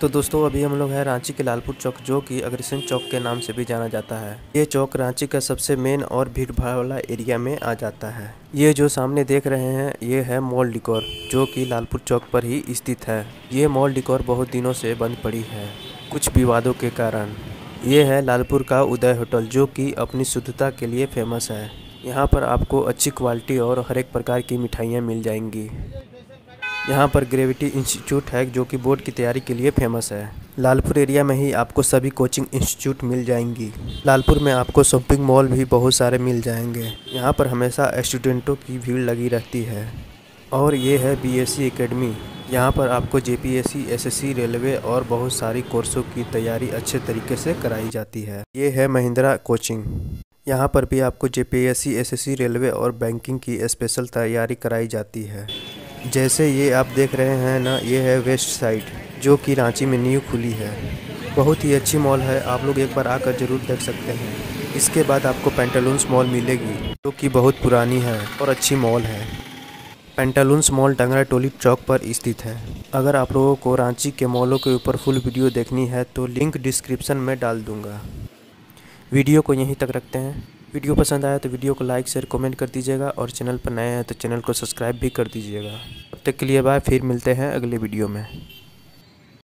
तो दोस्तों, अभी हम लोग हैं रांची के लालपुर चौक, जो कि अग्रसेन चौक के नाम से भी जाना जाता है। ये चौक रांची का सबसे मेन और भीड़ भाड़ वाला एरिया में आ जाता है। ये जो सामने देख रहे हैं, ये है मॉल डिकोर, जो कि लालपुर चौक पर ही स्थित है। ये मॉल डिकोर बहुत दिनों से बंद पड़ी है, कुछ विवादों के कारण। ये है लालपुर का उदय होटल, जो कि अपनी शुद्धता के लिए फ़ेमस है। यहाँ पर आपको अच्छी क्वालिटी और हर एक प्रकार की मिठाइयाँ मिल जाएँगी। यहाँ पर ग्रेविटी इंस्टीट्यूट है जो कि बोर्ड की तैयारी के लिए फ़ेमस है। लालपुर एरिया में ही आपको सभी कोचिंग इंस्टीट्यूट मिल जाएँगी। लालपुर में आपको शॉपिंग मॉल भी बहुत सारे मिल जाएँगे। यहाँ पर हमेशा स्टूडेंटों की भीड़ लगी रहती है। और ये है बीएससी एकेडमी यहाँ पर आपको जेपीएससी, एसएससी, रेलवे और बहुत सारी कोर्सों की तैयारी अच्छे तरीके से कराई जाती है। ये है महिंद्रा कोचिंग यहाँ पर भी आपको जेपीएससी, एसएससी, रेलवे और बैंकिंग की स्पेशल तैयारी कराई जाती है। जैसे ये आप देख रहे हैं ना, ये है वेस्ट साइड, जो कि रांची में न्यू खुली है। बहुत ही अच्छी मॉल है, आप लोग एक बार आकर ज़रूर देख सकते हैं। इसके बाद आपको पेंटालून्स मॉल मिलेगी, जो कि बहुत पुरानी है और अच्छी मॉल है। पेंटालून्स मॉल टंगरा टोली चौक पर स्थित है। अगर आप लोगों को रांची के मॉलों के ऊपर फुल वीडियो देखनी है तो लिंक डिस्क्रिप्शन में डाल दूँगा। वीडियो को यहीं तक रखते हैं। वीडियो पसंद आया तो वीडियो को लाइक, शेयर, कमेंट कर दीजिएगा और चैनल पर नए हैं तो चैनल को सब्सक्राइब भी कर दीजिएगा। तब तक के लिए बाय, फिर मिलते हैं अगले वीडियो में।